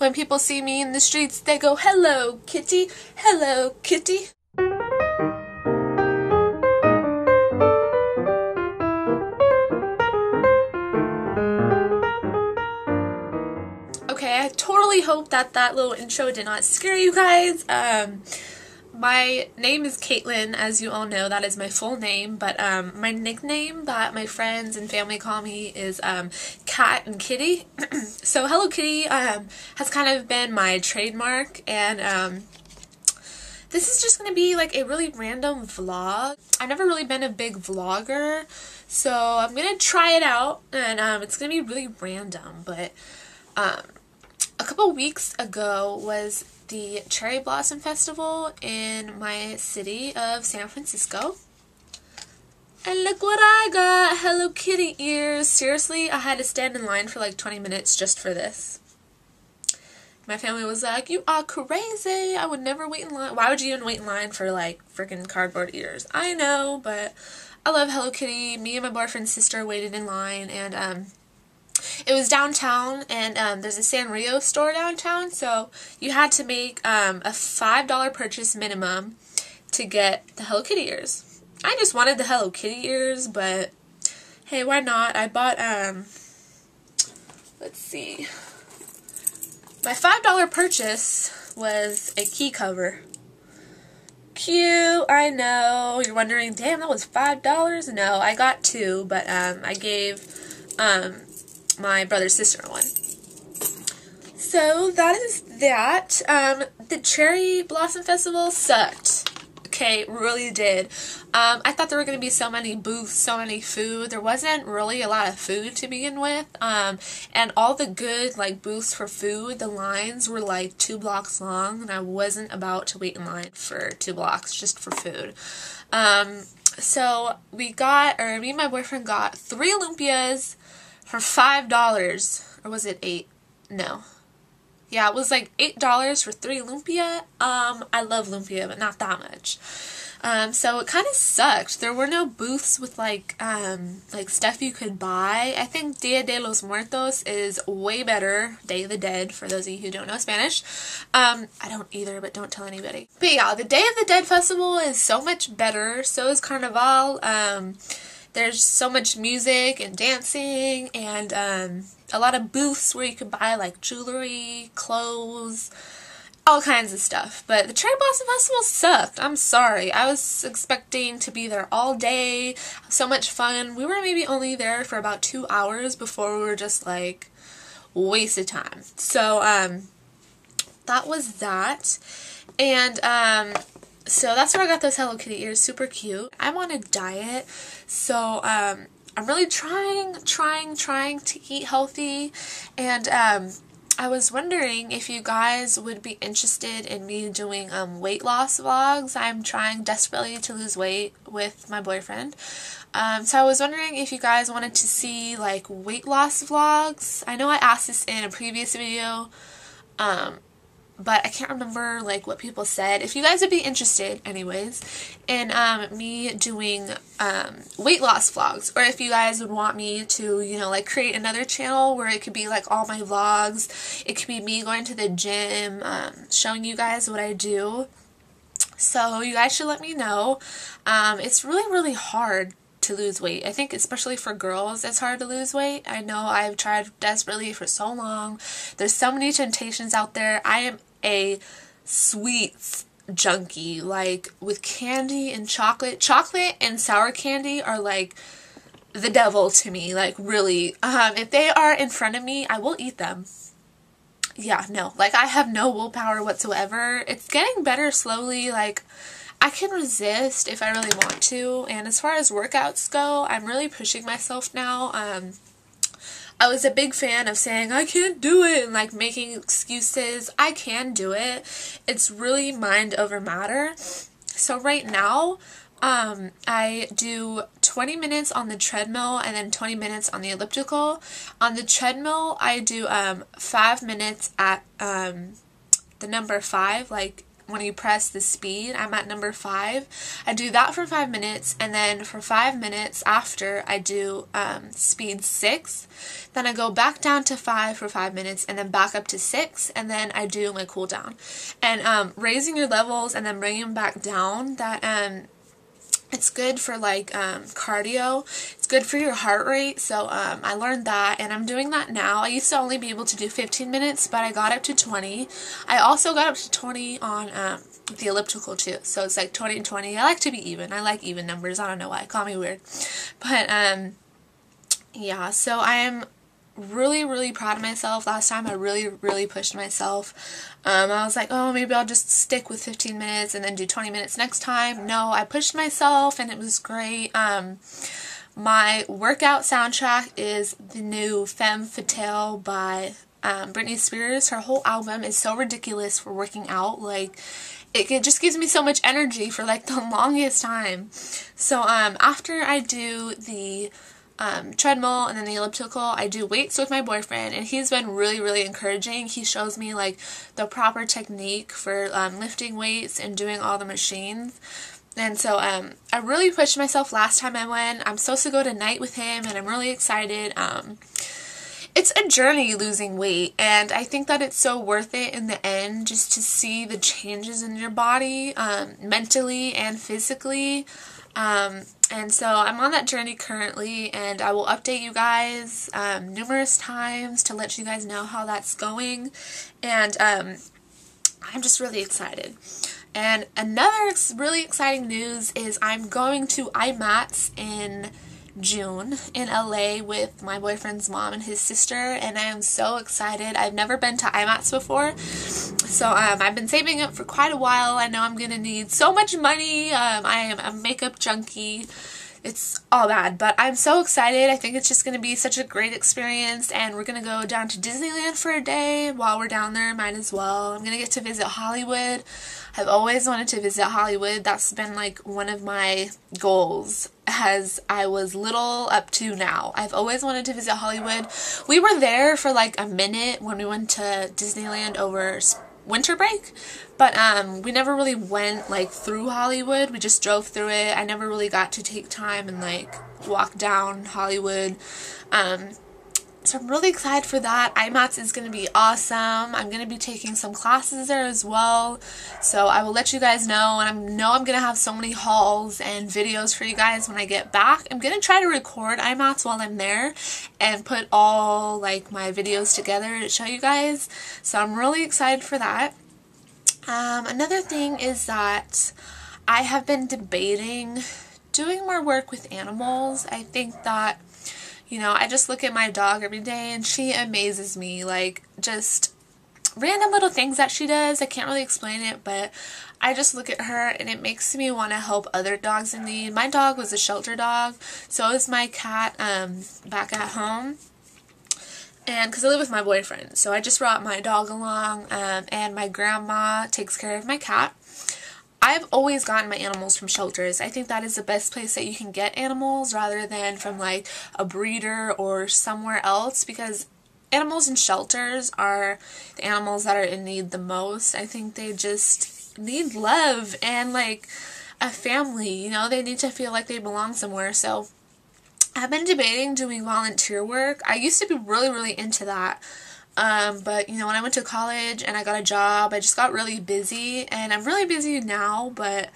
When people see me in the streets, they go, Hello, kitty. Hello, kitty. Okay, I totally hope that that little intro did not scare you guys. Um, my name is Caitlin, as you all know, that is my full name, but um, my nickname that my friends and family call me is um, Cat and Kitty. so Hello Kitty um, has kind of been my trademark, and um, this is just going to be like a really random vlog. I've never really been a big vlogger, so I'm going to try it out, and um, it's going to be really random, but um, a couple weeks ago was the Cherry Blossom Festival in my city of San Francisco. And look what I got! Hello Kitty ears! Seriously, I had to stand in line for like 20 minutes just for this. My family was like, You are crazy! I would never wait in line. Why would you even wait in line for like freaking cardboard ears? I know, but I love Hello Kitty. Me and my boyfriend's sister waited in line and um it was downtown, and um, there's a Sanrio store downtown, so you had to make um, a $5 purchase minimum to get the Hello Kitty ears. I just wanted the Hello Kitty ears, but hey, why not? I bought, um, let's see, my $5 purchase was a key cover. Cute, I know. You're wondering, damn, that was $5? No, I got two, but um, I gave um, my brother's sister one. So that is that. Um, the Cherry Blossom Festival sucked. Okay, really did. Um, I thought there were going to be so many booths, so many food. There wasn't really a lot of food to begin with. Um, and all the good, like, booths for food, the lines were like two blocks long, and I wasn't about to wait in line for two blocks just for food. Um, so we got, or me and my boyfriend got three lumpias, for five dollars or was it eight? No. Yeah it was like eight dollars for three lumpia. Um i love lumpia but not that much. Um so it kind of sucked. There were no booths with like um like stuff you could buy. I think dia de los muertos is way better day of the dead for those of you who don't know spanish. Um i don't either but don't tell anybody. But yeah the day of the dead festival is so much better. So is carnival. Um there's so much music and dancing and um, a lot of booths where you can buy like jewelry, clothes, all kinds of stuff. But the Cherry Blossom Festival sucked. I'm sorry. I was expecting to be there all day. So much fun. We were maybe only there for about two hours before we were just like wasted time. So um, that was that. And um, so that's where I got those Hello Kitty ears. Super cute. I'm on a diet, so um, I'm really trying, trying, trying to eat healthy. And um, I was wondering if you guys would be interested in me doing um, weight loss vlogs. I'm trying desperately to lose weight with my boyfriend. Um, so I was wondering if you guys wanted to see like weight loss vlogs. I know I asked this in a previous video. Um, but I can't remember like what people said. If you guys would be interested, anyways, in um, me doing um, weight loss vlogs, or if you guys would want me to, you know, like create another channel where it could be like all my vlogs, it could be me going to the gym, um, showing you guys what I do. So you guys should let me know. Um, it's really, really hard to lose weight. I think especially for girls it's hard to lose weight. I know I've tried desperately for so long. There's so many temptations out there. I am a sweets junkie. Like with candy and chocolate chocolate and sour candy are like the devil to me. Like really. Um if they are in front of me i will eat them. Yeah no. Like i have no willpower whatsoever. It's getting better slowly. Like i can resist if i really want to. And as far as workouts go i'm really pushing myself now. Um I was a big fan of saying, I can't do it, and like making excuses. I can do it. It's really mind over matter. So, right now, um, I do 20 minutes on the treadmill and then 20 minutes on the elliptical. On the treadmill, I do um, 5 minutes at um, the number 5, like when you press the speed. I'm at number five. I do that for five minutes, and then for five minutes after, I do um, speed six. Then I go back down to five for five minutes, and then back up to six, and then I do my cool down. And um, raising your levels and then bringing them back down, that um, it's good for like um, cardio. It's good for your heart rate. So um, I learned that and I'm doing that now. I used to only be able to do 15 minutes, but I got up to 20. I also got up to 20 on um, the elliptical too. So it's like 20 and 20. I like to be even. I like even numbers. I don't know why. Call me weird. But um, yeah, so I am really, really proud of myself. Last time I really, really pushed myself. Um, I was like, oh, maybe I'll just stick with 15 minutes and then do 20 minutes next time. No, I pushed myself and it was great. Um, my workout soundtrack is the new Femme Fatale by um, Britney Spears. Her whole album is so ridiculous for working out. Like, it, it just gives me so much energy for like the longest time. So, um, after I do the um, treadmill and then the elliptical. I do weights with my boyfriend, and he's been really, really encouraging. He shows me like the proper technique for um, lifting weights and doing all the machines. And so um, I really pushed myself last time I went. I'm supposed to go tonight with him, and I'm really excited. Um, it's a journey losing weight, and I think that it's so worth it in the end just to see the changes in your body, um, mentally and physically. And so I'm on that journey currently, and I will update you guys um, numerous times to let you guys know how that's going. And um, I'm just really excited. And another ex really exciting news is I'm going to IMATS in June in LA with my boyfriend's mom and his sister, and I am so excited. I've never been to IMATS before, so um, I've been saving up for quite a while. I know I'm gonna need so much money. Um, I am a makeup junkie. It's all bad, but I'm so excited. I think it's just going to be such a great experience, and we're going to go down to Disneyland for a day. While we're down there, might as well. I'm going to get to visit Hollywood. I've always wanted to visit Hollywood. That's been like one of my goals as I was little up to now. I've always wanted to visit Hollywood. We were there for like a minute when we went to Disneyland over winter break, but um, we never really went like through Hollywood. We just drove through it. I never really got to take time and like walk down Hollywood. Um, so I'm really excited for that. IMATS is going to be awesome. I'm going to be taking some classes there as well. So I will let you guys know. And I know I'm going to have so many hauls and videos for you guys when I get back. I'm going to try to record IMATS while I'm there and put all like my videos together to show you guys. So I'm really excited for that. Um, another thing is that I have been debating doing more work with animals. I think that you know, I just look at my dog every day and she amazes me. Like, just random little things that she does. I can't really explain it, but I just look at her and it makes me want to help other dogs in need. My dog was a shelter dog, so is my cat um, back at home. And because I live with my boyfriend, so I just brought my dog along, um, and my grandma takes care of my cat. I've always gotten my animals from shelters. I think that is the best place that you can get animals rather than from like a breeder or somewhere else because animals in shelters are the animals that are in need the most. I think they just need love and like a family, you know, they need to feel like they belong somewhere. So I've been debating doing volunteer work. I used to be really, really into that. Um, but you know, when I went to college and I got a job, I just got really busy and I'm really busy now, but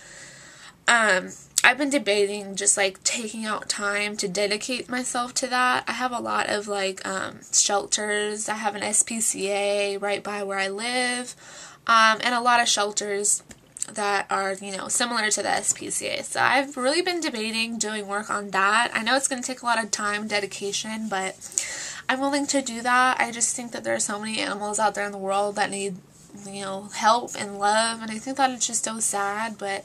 um, I've been debating just like taking out time to dedicate myself to that. I have a lot of like um, shelters. I have an SPCA right by where I live, um, and a lot of shelters that are, you know, similar to the SPCA. So I've really been debating doing work on that. I know it's going to take a lot of time, dedication, but I'm willing to do that. I just think that there are so many animals out there in the world that need, you know, help and love, and I think that it's just so sad, but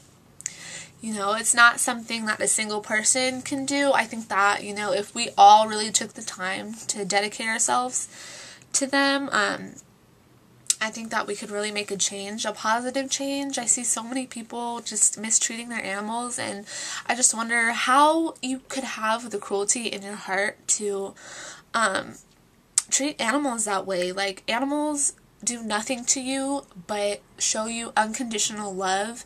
you know, it's not something that a single person can do. I think that, you know, if we all really took the time to dedicate ourselves to them, um, I think that we could really make a change, a positive change. I see so many people just mistreating their animals, and I just wonder how you could have the cruelty in your heart to um, treat animals that way. Like, animals do nothing to you but show you unconditional love.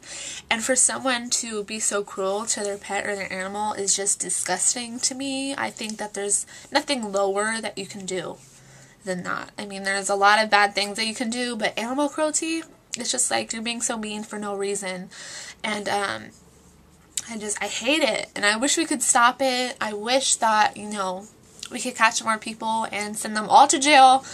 And for someone to be so cruel to their pet or their animal is just disgusting to me. I think that there's nothing lower that you can do than that. I mean, there's a lot of bad things that you can do, but animal cruelty, it's just like you're being so mean for no reason. And um I just I hate it and I wish we could stop it. I wish that, you know, we could catch more people and send them all to jail.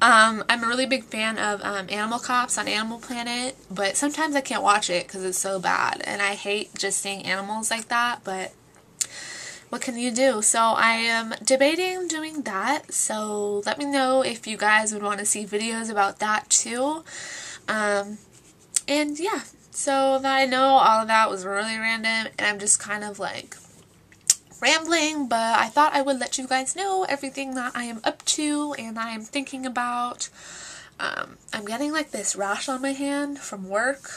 Um, I'm a really big fan of um, Animal Cops on Animal Planet, but sometimes I can't watch it because it's so bad. And I hate just seeing animals like that, but what can you do? So I am debating doing that. So let me know if you guys would want to see videos about that too. Um, and yeah, so that I know all of that was really random and I'm just kind of like rambling, but I thought I would let you guys know everything that I am up to and I am thinking about. Um, I'm getting like this rash on my hand from work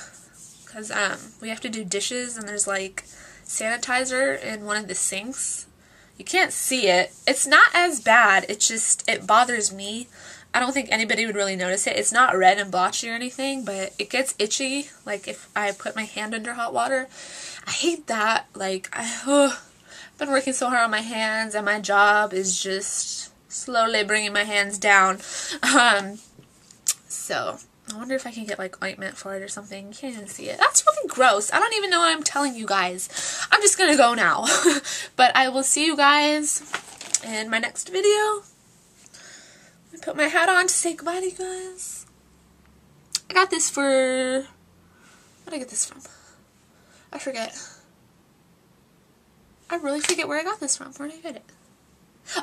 because um, we have to do dishes and there's like sanitizer in one of the sinks. You can't see it. It's not as bad. It's just, it bothers me. I don't think anybody would really notice it. It's not red and blotchy or anything, but it gets itchy, like if I put my hand under hot water. I hate that. Like, I, been working so hard on my hands and my job is just slowly bringing my hands down. Um, so I wonder if I can get like ointment for it or something. You can't even see it. That's really gross. I don't even know what I'm telling you guys. I'm just gonna go now. but I will see you guys in my next video. I put my hat on to say goodbye to you guys. I got this for... Where did I get this from? I forget. I really forget where I got this from. Where did I get it?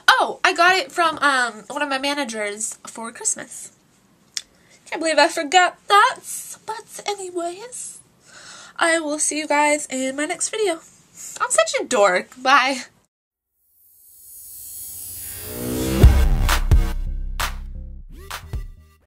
Oh, I got it from um, one of my managers for Christmas. Can't believe I forgot that. But anyways, I will see you guys in my next video. I'm such a dork. Bye.